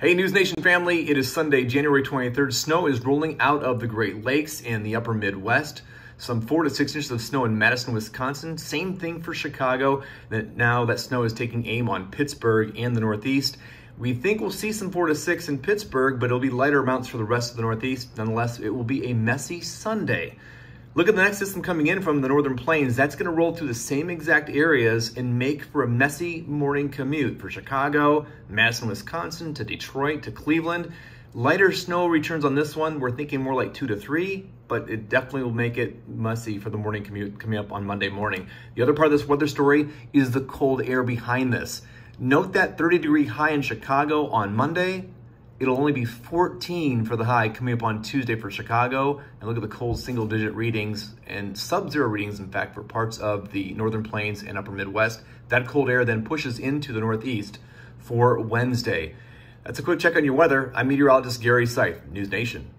Hey, NewsNation family, it is Sunday, January 23rd. Snow is rolling out of the Great Lakes and the upper Midwest. Some four to six inches of snow in Madison, Wisconsin. Same thing for Chicago. That now that snow is taking aim on Pittsburgh and the Northeast. We think we'll see some four to six in Pittsburgh, but it'll be lighter amounts for the rest of the Northeast. Nonetheless, it will be a messy Sunday. Look at the next system coming in from the northern plains. That's going to roll through the same exact areas and make for a messy morning commute for Chicago, Madison, Wisconsin, to Detroit, to Cleveland. Lighter snow returns on this one. We're thinking more like two to three, but it definitely will make it messy for the morning commute coming up on Monday morning. The other part of this weather story is the cold air behind this. Note that 30 degree high in Chicago on Monday, It'll only be 14 for the high coming up on Tuesday for Chicago. And look at the cold single digit readings and sub zero readings, in fact, for parts of the northern plains and upper Midwest. That cold air then pushes into the Northeast for Wednesday. That's a quick check on your weather. I'm meteorologist Garry Seith, News Nation.